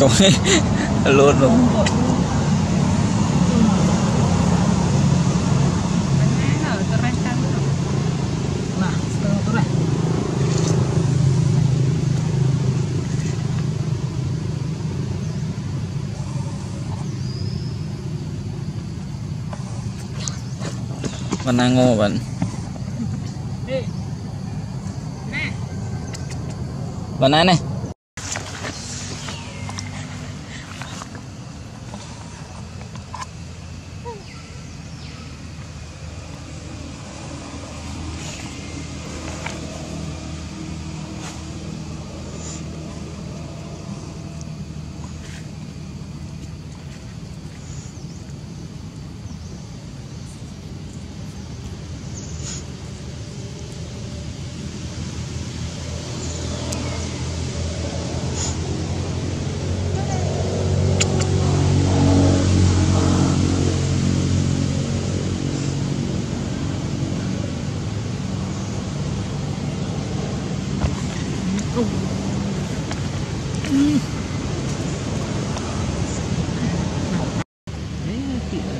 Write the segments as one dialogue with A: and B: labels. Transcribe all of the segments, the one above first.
A: Trời luôn rồi
B: Nah, setengah
A: ngô vẫn.
B: Vẫn
A: ăn này. Này
B: eh, tidak.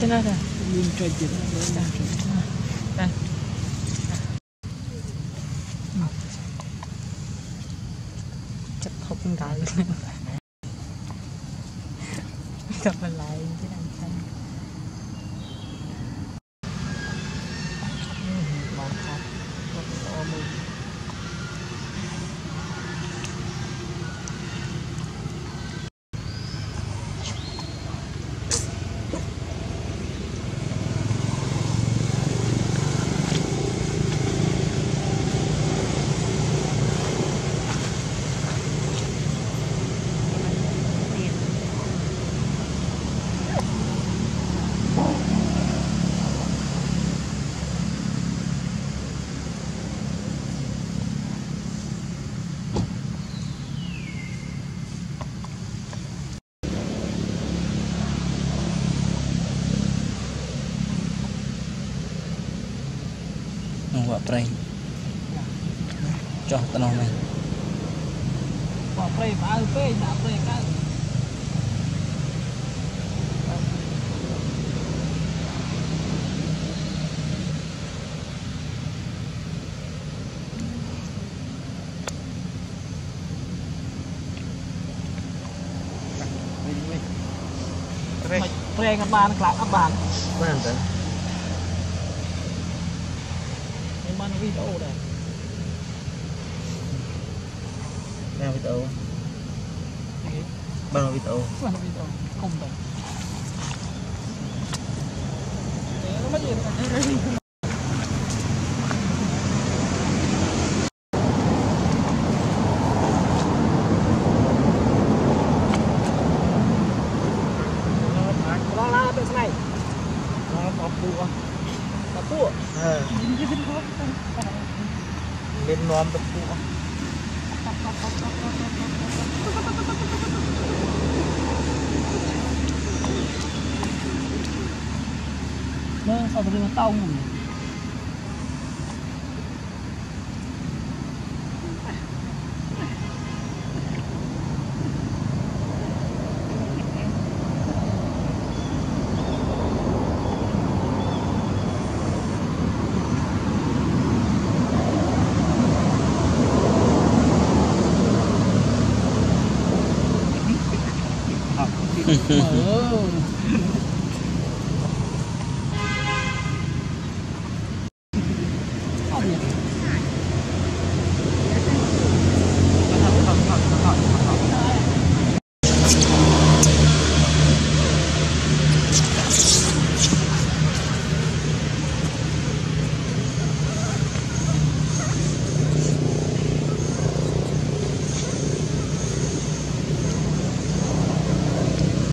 B: Tengah dah. Belum cuaca dah. Dah. Dah. Dah. Chặt học con lại chứ đằng ប្រេងចុះទៅនោះ
A: វិញបោះប្រេងផ្អើ
B: ពេកដាក់ប្រេង
C: កើ
B: ប្រេងអត់បានខ្លះអត់បានបានទៅ mana video dah.
C: Mana video? Mana video? Mana video?
B: không Ya. I'm the fool. Nó sao tôi đi mà tao không 아, 어.